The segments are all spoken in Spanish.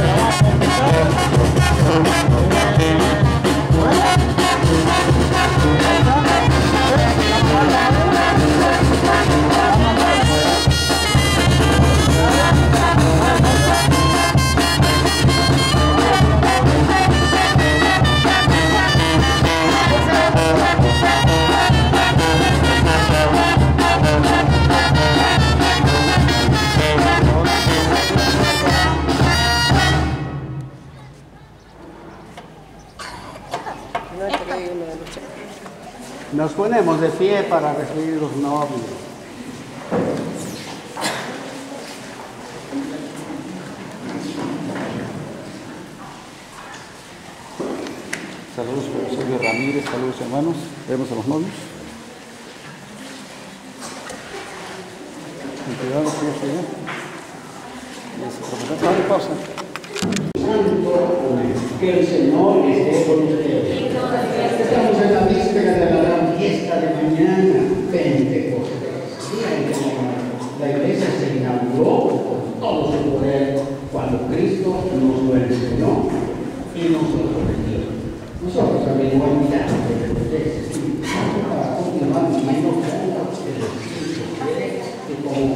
Nos ponemos de pie para recibir los novios. Saludos, profesor Ramírez, saludos hermanos. Vemos a los novios. Cuidado, señor, pausa. Que el Señor esté con ustedes. Estamos en la víspera de la de mañana, Pentecostés. La iglesia se inauguró con todo su poder cuando Cristo nos lo enseñó y nos lo prometió. Nosotros también no olvidamos Pentecostés para continuar viviendo juntos el Espíritu quiere que como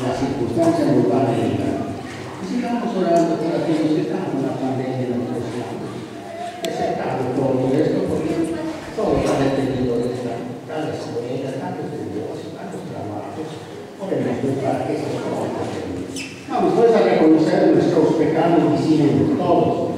las circunstancias nos van a llegar. Y sigamos orando por aquellos que están en la pandemia de nuestros lados. Que se acabe todo esto porque todo está detenido de esta tal escuela, tantos negocios, tantos trabajos. Oremos pues para que eso todo termine. Vamos pues a reconocer nuestros pecados diciendo todos.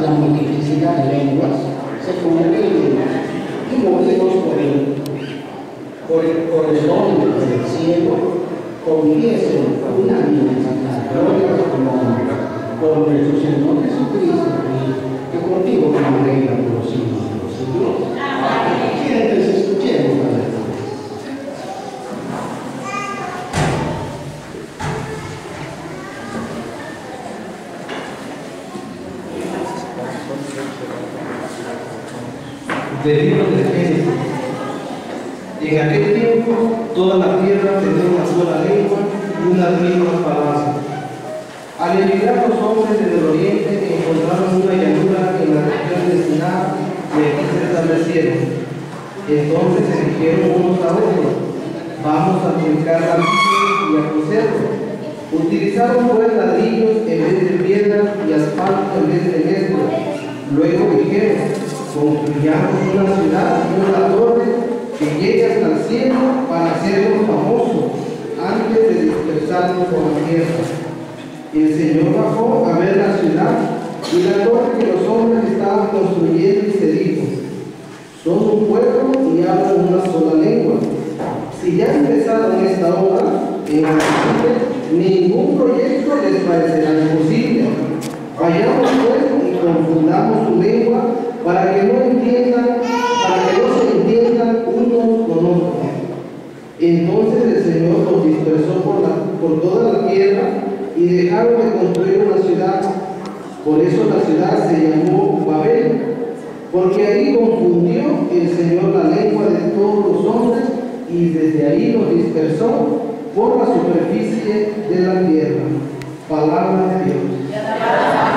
la multiplicidad de lenguas, se conviven y movidos por el, por el, por el don del cielo, confiesen unánimes las glorias de tu nombre, por nuestro Señor Jesucristo, que contigo como reina por los siglos de los siglos. Quieren se escuchemos de. En aquel tiempo toda la tierra tenía una sola lengua y unas mismas palabras. Al emigrar los hombres del oriente encontraron una llanura en la región de Siná y aquí se establecieron. Entonces se dijeron unos a otros, vamos a publicar la y a coserlo. Utilizaron pues ladrillos en vez de piedras y asfalto en vez de mezcla. Luego dijeron, construyamos una ciudad y una torre que llegue hasta el cielo para hacernos famosos antes de dispersarnos por la tierra. El Señor bajó a ver la ciudad y la torre que los hombres estaban construyendo y se dijo, son un pueblo y hablan una sola lengua. Si ya empezaron esta obra, en adelante ningún proyecto les parecerá imposible. Vayamos pues y confundamos su lengua para que no entiendan, para que no se entiendan unos con otros. Entonces el Señor los dispersó por, la, por toda la tierra y dejaron de construir una ciudad. Por eso la ciudad se llamó Babel, porque ahí confundió el Señor la lengua de todos los hombres y desde ahí los dispersó por la superficie de la tierra. Palabra de Dios.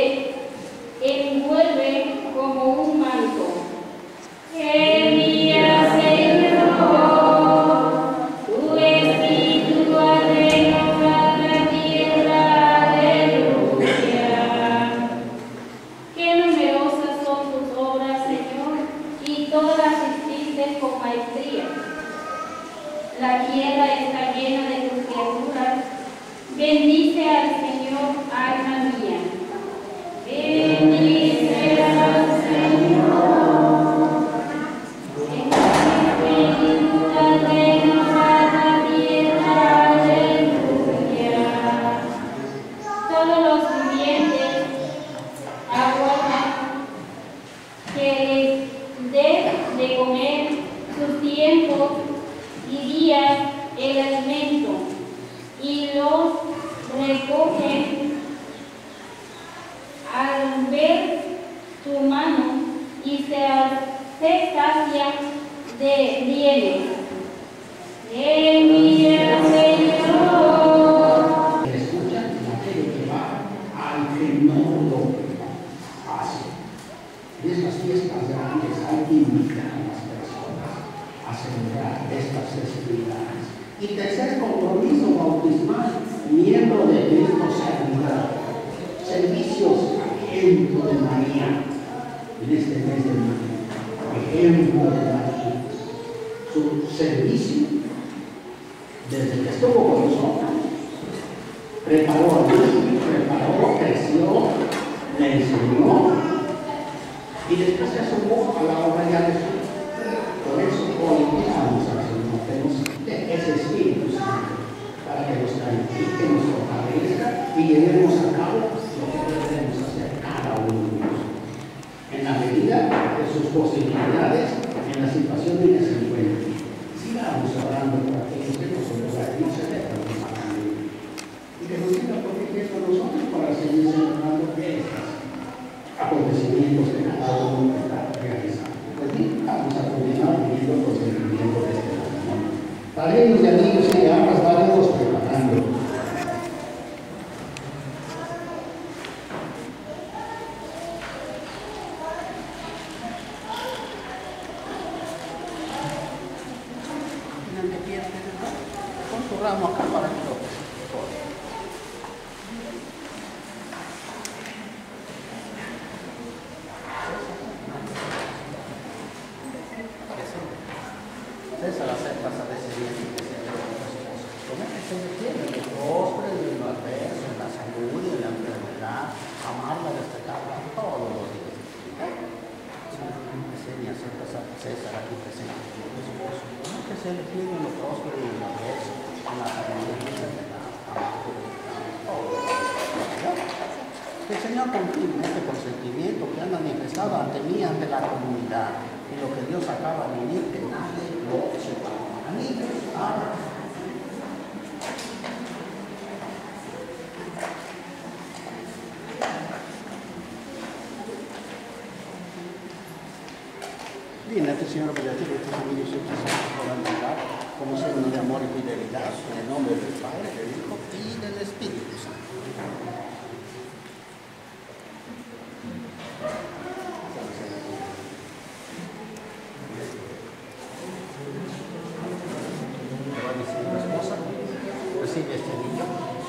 Se envuelve como un sacian de bienes. Envía, Señor. que escuchan y aquello que va al que no lo hace. En estas fiestas grandes hay que invitar a las personas a celebrar estas festividades. Y tercer en la situación en que se encuentran. Sigamos hablando para que nosotros que no se dejan de pagar. Y devolviendo por qué con nosotros para seguir celebrando de estos acontecimientos que cada uno está realizando. Pues bien, vamos a continuar viviendo los sentimientos de este matrimonio. Para ellos y amigos que ambas varios los se le tiene en lo próspero y la salud, en la todos los días? Que el Señor confirme este consentimiento que han manifestado ante mí, ante la comunidad, y lo que Dios acaba de unir, que nadie lo separa. Amén. Bien, este Señor Beatriz, estos amigos y signo de amor y fidelidad en el nombre del Padre, del Hijo y del Espíritu Santo. Me va diciendo la esposa, recibe este anillo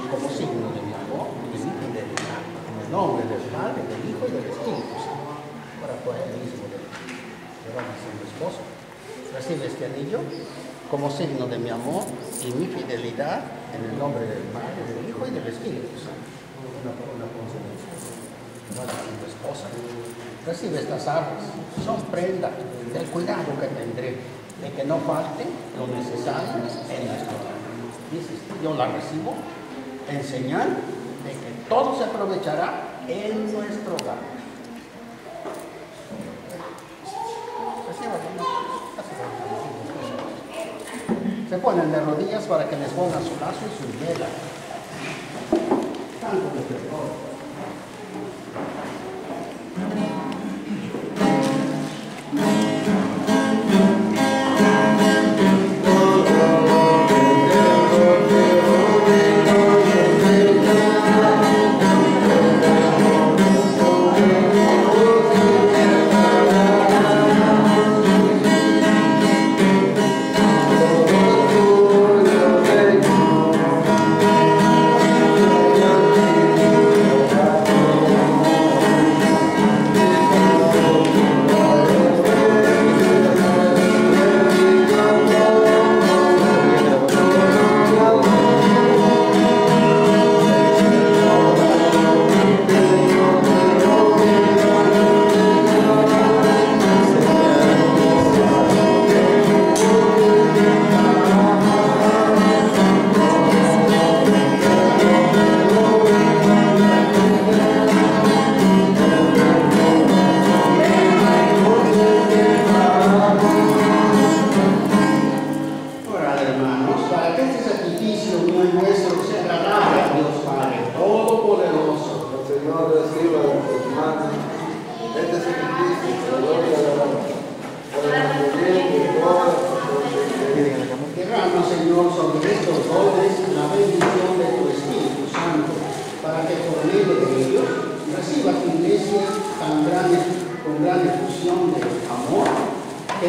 como signo de mi amor y de mi fidelidad en el nombre del Padre, del Hijo y del Espíritu Santo. Ahora pues el mismo de le va diciendo esposo, recibe este anillo como signo de mi amor y mi fidelidad en el nombre del Padre, del Hijo y del Espíritu Santo. Una esposa, recibe estas armas, son prenda del cuidado que tendré de que no falte lo necesario en nuestro hogar. Dices, yo la recibo en señal de que todo se aprovechará en nuestro hogar. Se ponen de rodillas para que les ponga su lazo y su vela. Tanto de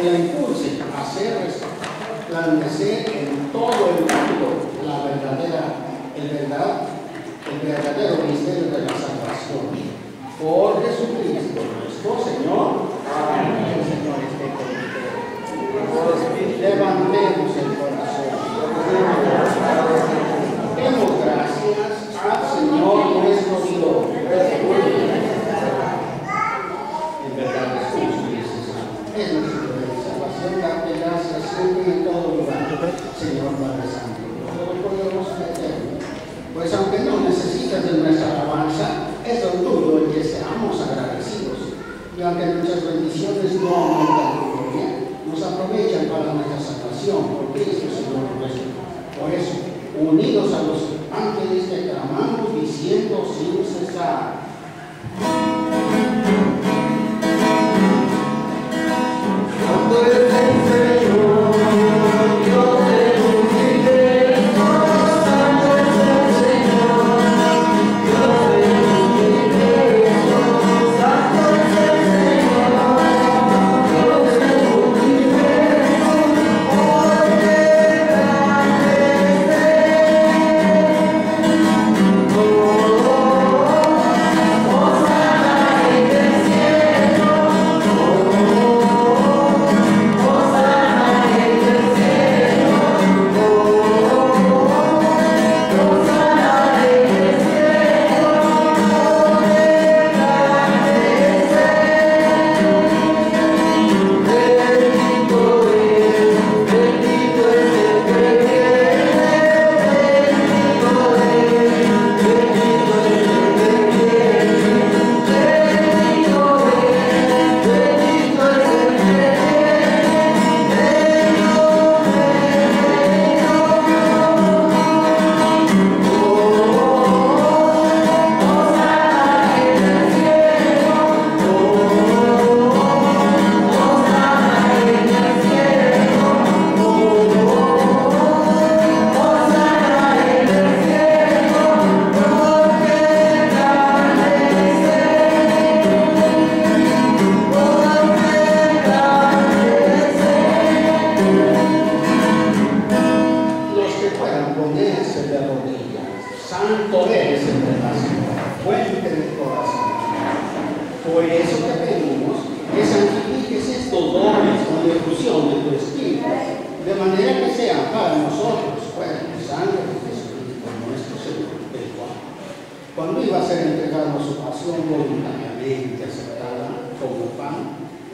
que la impulse a hacer resplandecer en todo el mundo la verdadera, el verdad, el verdadero misterio de la salvación. Por Jesucristo nuestro Señor. Amén. Señor esté. Levantemos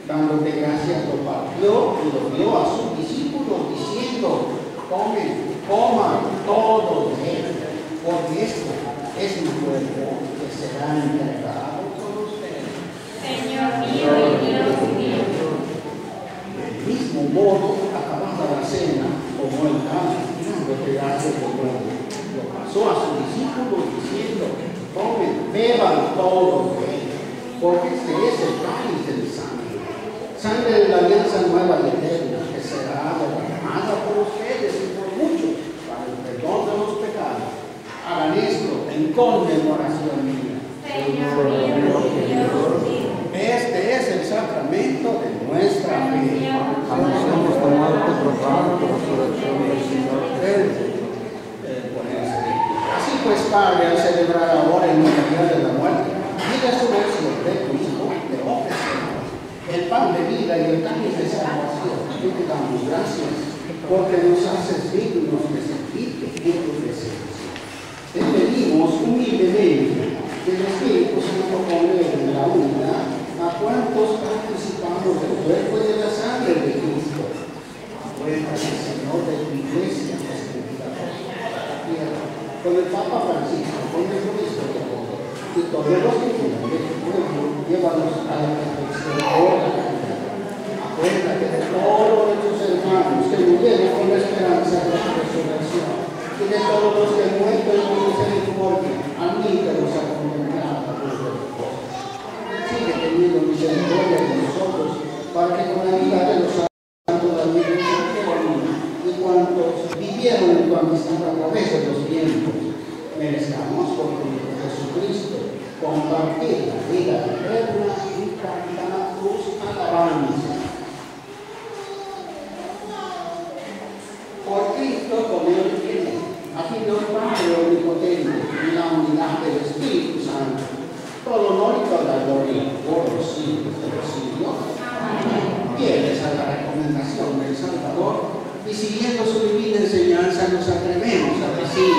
dándote gracias, lo partió y lo dio a sus discípulos diciendo, comen, coman todos de él, porque esto es mi cuerpo que será entregado por ustedes. Señor mío y Dios mío. Del mismo modo, acabada la cena, tomó el dándote gracias de nuevo. Lo pasó a sus discípulos diciendo, comen, beban todos de él, porque este es el cáliz del sangre. Sangre de la alianza nueva y eterna, que será derramada por ustedes y por muchos para el perdón de los pecados. Hagan esto en conmemoración mía. Este es el sacramento de nuestra fe. Muerte, proclamamos tu resurrección del Señor. Eh, de. Así pues, Padre, al celebrar ahora el memorial de la muerte y resurrección de tu Hijo, te ofrecemos el pan de vida y el cáliz de salvación. Y te damos gracias porque nos haces dignos de servirte en tu presencia. Te pedimos humildemente que el Espíritu Santo congreve en la unidad a cuantos participamos del cuerpo y de la sangre de Cristo. Acuérdate, Señor, de tu iglesia, que es la tierra, con el Papa Francisco, con el Obispo de todo, y todos los que quieran de tu pueblo, llévanos a la perfección de la caridad. Acuérdate de todos tus hermanos que murieron con la esperanza de la resurrección, y de todos los que muertos en tu misericordia, admítelos a contemplar la luz de tu cosas. Sigue teniendo misericordia de nosotros, para que con la vida de los santos de la Virgen y cuantos vivieron en tu amistad a través de los tiempos, merezcamos por tu Hijo Jesucristo compartir la vida eterna y cantar tus alabanzas. Por Cristo, con él y en él, Dios Padre Omnipotente, y la unidad del Espíritu Santo, todo honor y toda gloria por los siglos de los siglos. Fieles a la recomendación del Salvador. Y siguiendo su divina enseñanza nos atrevemos a decir,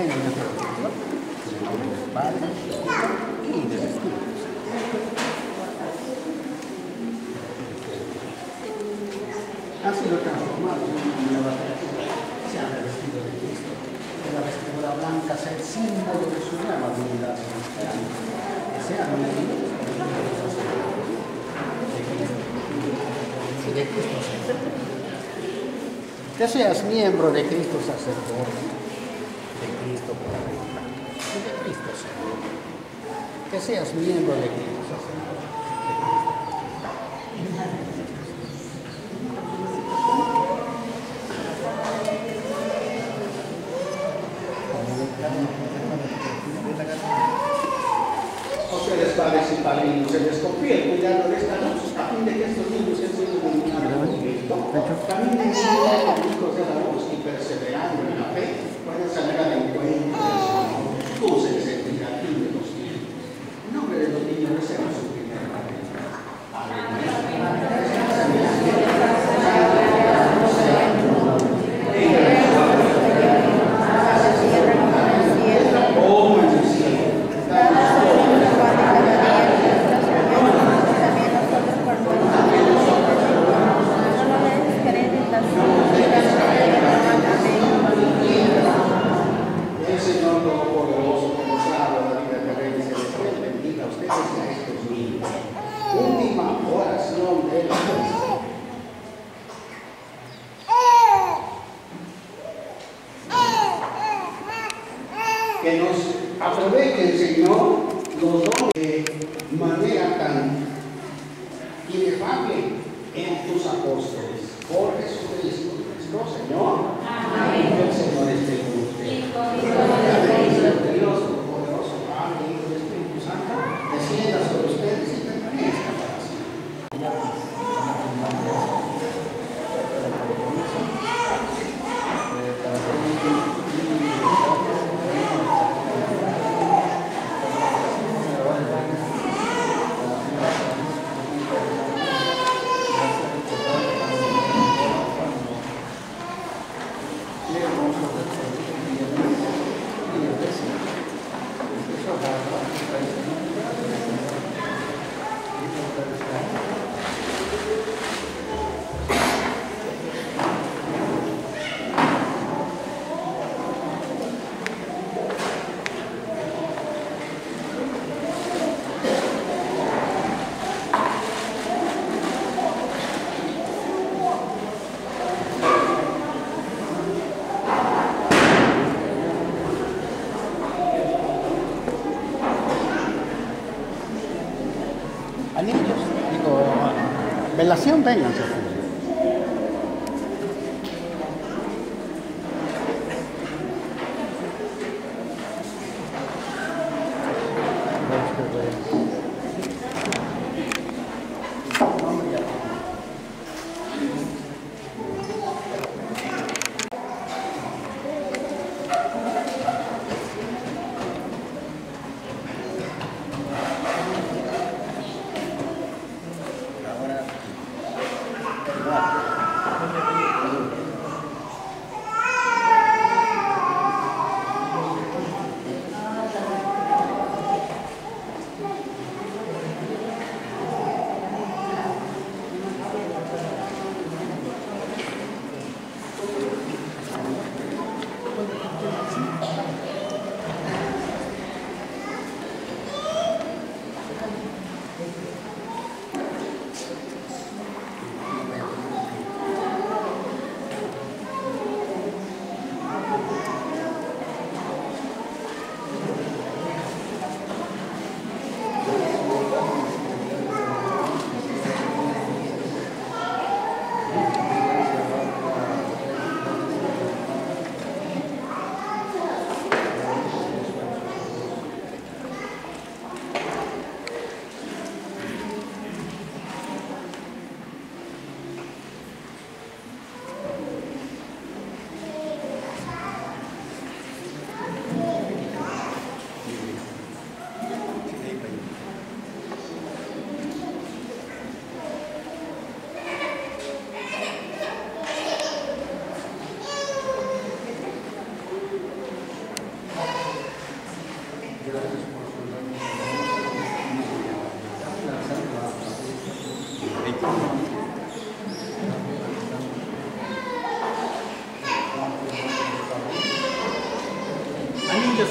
Tres niños te bautizo. En el nombre del Padre, del Hijo y Espíritu Santo. ha sido transformado en una nueva criatura. Se ha revestido de Cristo. Que la vestidura blanca sea el símbolo de su nueva divinidad cristiana. Que sea miembro de Cristo y de Cristo sacerdote. Que seas miembro de Cristo sacerdote, de Cristo profeta y de Cristo Señor. Que seas miembro de Cristo ustedes padres y padrinos, se les confía el cuidado de esta luz a fin de que estos niños sean sido iluminados por Cristo. Caminen siempre como hijos de la luz Digo, velación.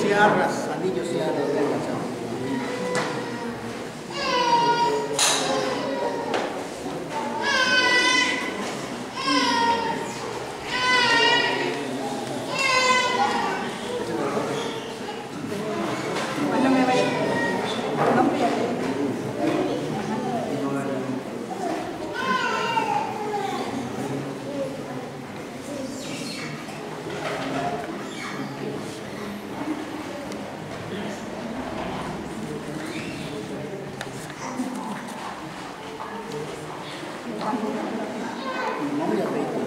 Y arras, anillos y arras, venga, chao. Nombre y apellido.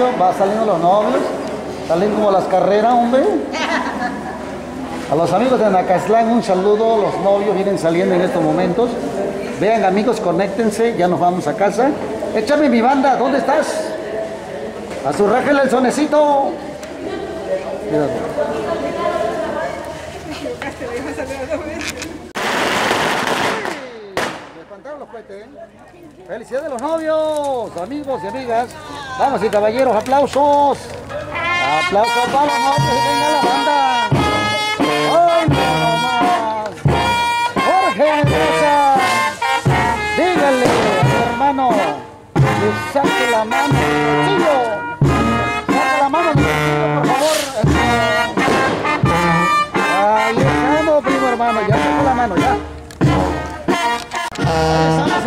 Va saliendo los novios. Salen como las carreras, hombre. A los amigos de Nacaslán, un saludo. Los novios vienen saliendo en estos momentos. Vean, amigos, conéctense. Ya nos vamos a casa. Échame mi banda, ¿dónde estás? A su rájel el sonecito. Espantaron los ¿eh? Felicidades a los novios, amigos y amigas. Vamos y caballeros, aplausos. Aplausos para los novios y venga la banda. ¡Ay, más! Jorge Mendoza, dígale hermano que saque la mano del. Saca la mano del por favor. Ahí estamos, primo hermano, ya sacó la mano, ya.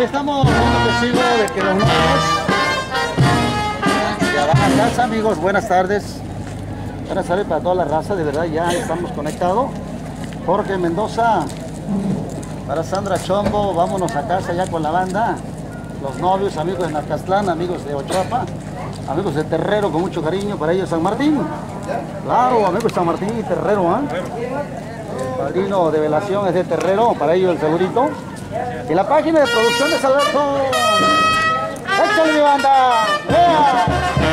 Estamos, estamos testigo de que los ya van a casa, amigos. Buenas tardes. Buenas tardes para toda la raza, de verdad ya estamos conectados. Jorge Mendoza, para Sandra Chombo, vámonos a casa ya con la banda. Los novios, amigos de Nacastlán, amigos de Ochoapa, amigos de Terrero, con mucho cariño para ellos San Martín. Claro, amigos San Martín y Terrero, ¿ah? El padrino de velación es de Terrero, para ellos el segurito. Y la página de producción de. ¡Échale mi banda!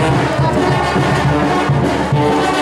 Thank you.